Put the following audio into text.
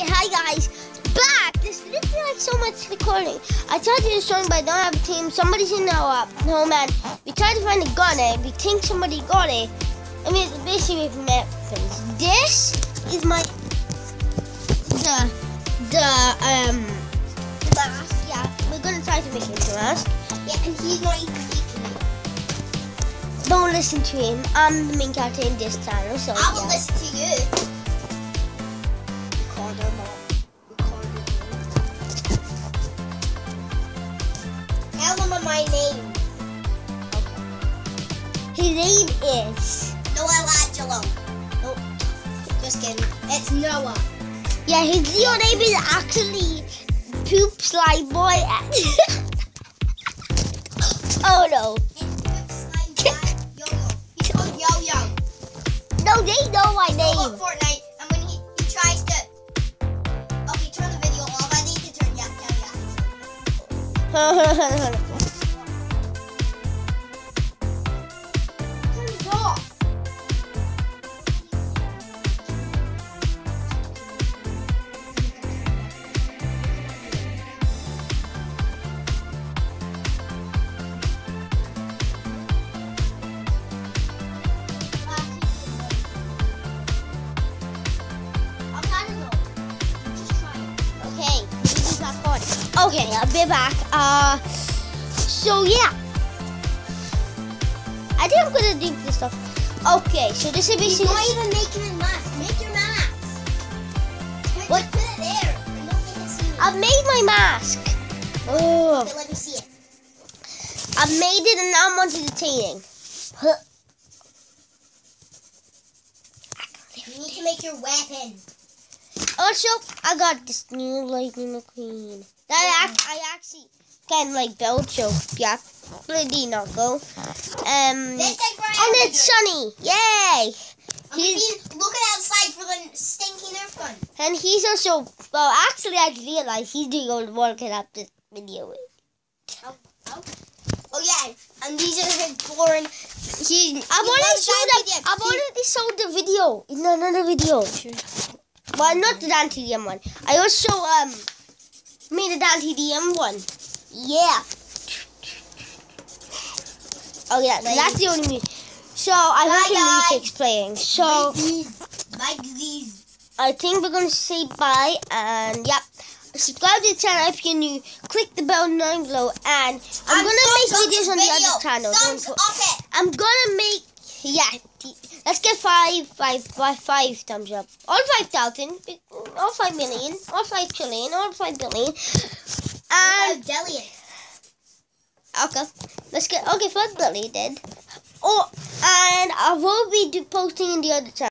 Okay, hi guys. Back. This literally like so much recording. I tried to do a song, but I don't have a team. Somebody's in our home, and we tried to find a gun, and we think somebody got it. I mean, basically, we've met things. This is my the the um the mask. Yeah, we're gonna try to make it into a mask. Yeah, and he's not even me. Don't listen to him. I'm the main character in this channel, so I will yeah. listen to you. Tell them my name. His name is Noah Angelo. Nope. Just kidding. It's Noah. yeah. His real name is actually Poop Slime Boy. oh no. It's Poop Slime Guy Yo-Yo. He's called Yo-Yo. No, they know my name. Yeah, yeah. Turn Okay, I'll be back. Uh, so yeah. I think I'm gonna do this stuff. Okay, so this is basically. not even making a mask. Make your mask. What? Just put it there. and nobody can see it. I've made my mask. Oh, Okay, let me see it. I made it and now I'm entertaining. Huh. You need to make your weapon. Also, I got this new Lightning McQueen. That I, ac- I actually can like build, so yeah, really not go. Um, This thing right and it's sunny. Yay! I'm He's- been looking outside for the stinky Nerf gun. And he's also well. Actually, I realized he's doing all the work and up this video. Oh, oh. Oh yeah, and these are his boring. He, I've already showed them. I've already showed the video in another video. Well, not the Dan TDM one. I also um made a Dan TDM one. Yeah. Oh yeah, so that's the only music. So I heard the music's playing. So like these. I think we're gonna say bye and yep. Subscribe to the channel if you're new. Click the bell down below and I'm gonna make videos on the other channel. Thumbs Don't up it. I'm gonna make yeah. Let's get five, five, five, five thumbs up. All five thousand, all five million, all five trillion, all five billion. And Delian. okay, let's get okay five billion then. Oh, and I will be posting in the other channel.